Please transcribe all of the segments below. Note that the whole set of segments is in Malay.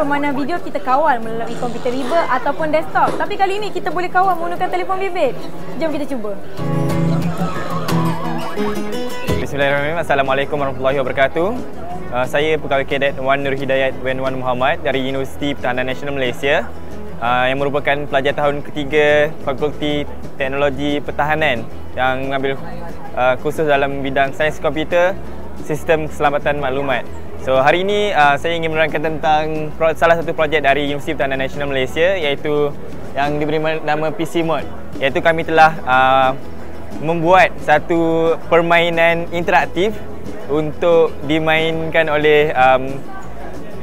permainan video kita kawal melalui komputer riba ataupun desktop. Tapi kali ini kita boleh kawal menggunakan telefon bimbit. Jom kita cuba. Bismillahirrahmanirrahim. Assalamualaikum warahmatullahi wabarakatuh. Uh, saya pegawai kadet Wan Nur Hidayat Wan Wan Muhammad dari Universiti Pertahanan Nasional Malaysia uh, yang merupakan pelajar tahun ketiga Fakulti Teknologi Pertahanan yang mengambil uh, kursus dalam bidang sains komputer, sistem keselamatan maklumat. So hari ini uh, saya ingin menerangkan tentang pro- salah satu projek dari Universiti Pertahanan Nasional Malaysia iaitu yang diberi nama PC Mode iaitu kami telah uh, membuat satu permainan interaktif untuk dimainkan oleh um,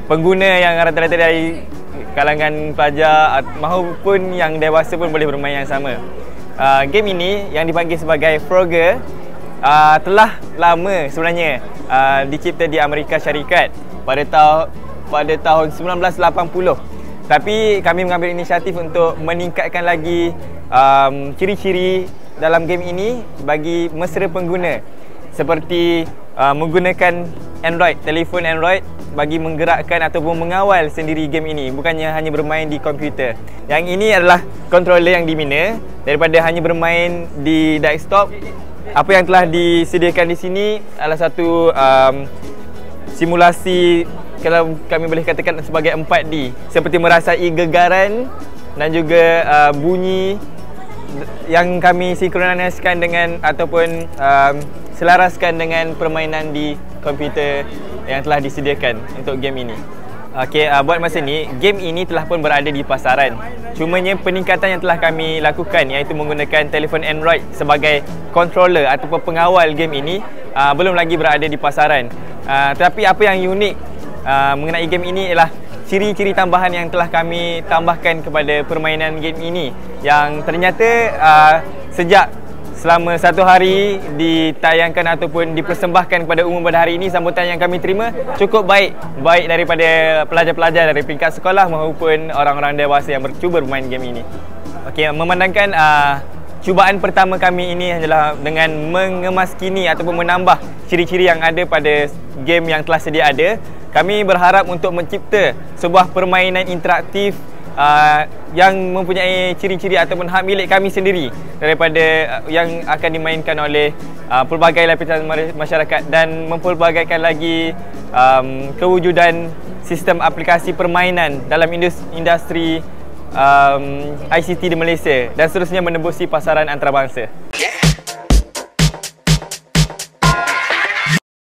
pengguna yang rata-rata dari kalangan pelajar maupun yang dewasa pun boleh bermain yang sama. Uh, game ini yang dipanggil sebagai Frogger uh, telah lama sebenarnya uh, dicipta di Amerika Syarikat pada tahun pada tahun 1980. Tapi kami mengambil inisiatif untuk meningkatkan lagi um, ciri-ciri dalam game ini bagi mesra pengguna seperti uh, menggunakan Android, telefon Android bagi menggerakkan ataupun mengawal sendiri game ini bukannya hanya bermain di komputer. Yang ini adalah controller yang dimina daripada hanya bermain di desktop. Apa yang telah disediakan di sini adalah satu um, simulasi kalau kami boleh katakan sebagai 4D seperti merasai gegaran dan juga uh, bunyi yang kami sinkroniskan dengan ataupun um, selaraskan dengan permainan di komputer yang telah disediakan untuk game ini. Okey, uh, buat masa ni, game ini telah pun berada di pasaran. Cumanya peningkatan yang telah kami lakukan iaitu menggunakan telefon Android sebagai controller ataupun pengawal game ini uh, belum lagi berada di pasaran. Uh, tetapi apa yang unik uh, mengenai game ini ialah ciri-ciri tambahan yang telah kami tambahkan kepada permainan game ini yang ternyata uh, sejak selama satu hari ditayangkan ataupun dipersembahkan kepada umum pada hari ini sambutan yang kami terima cukup baik baik daripada pelajar-pelajar dari peringkat sekolah maupun orang-orang dewasa yang bercuba bermain game ini. Okey, memandangkan uh, cubaan pertama kami ini adalah dengan mengemaskini ataupun menambah ciri-ciri yang ada pada game yang telah sedia ada kami berharap untuk mencipta sebuah permainan interaktif uh, yang mempunyai ciri-ciri ataupun hak milik kami sendiri daripada uh, yang akan dimainkan oleh uh, pelbagai lapisan masyarakat dan mempelbagaikan lagi um, kewujudan sistem aplikasi permainan dalam industri um, ICT di Malaysia dan seterusnya menembusi pasaran antarabangsa. Yeah.